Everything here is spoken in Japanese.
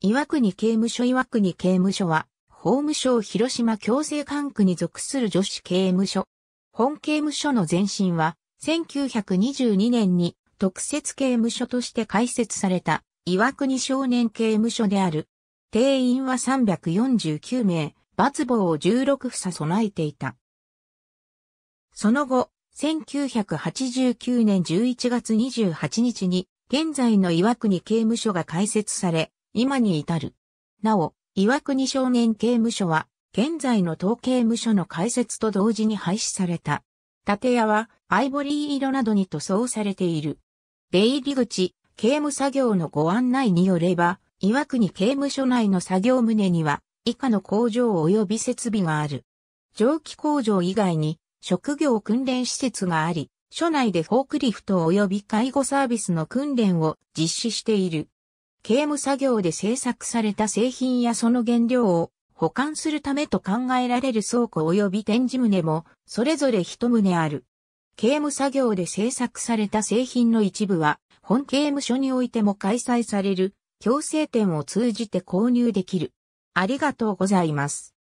岩国刑務所岩国刑務所は、法務省広島強制管区に属する女子刑務所。本刑務所の前身は、1922年に特設刑務所として開設された岩国少年刑務所である。定員は349名、罰棒を16房備えていた。その後、1989年11月28日に、現在の岩国刑務所が開設され、今に至る。なお、岩国少年刑務所は、現在の東刑務所の開設と同時に廃止された。建屋は、アイボリー色などに塗装されている。出入り口、刑務作業のご案内によれば、岩国刑務所内の作業棟には、以下の工場及び設備がある。蒸気工場以外に、職業訓練施設があり、所内でフォークリフト及び介護サービスの訓練を実施している。刑務作業で製作された製品やその原料を保管するためと考えられる倉庫及び展示棟もそれぞれ一棟ある。刑務作業で製作された製品の一部は本刑務所においても開催される強制店を通じて購入できる。ありがとうございます。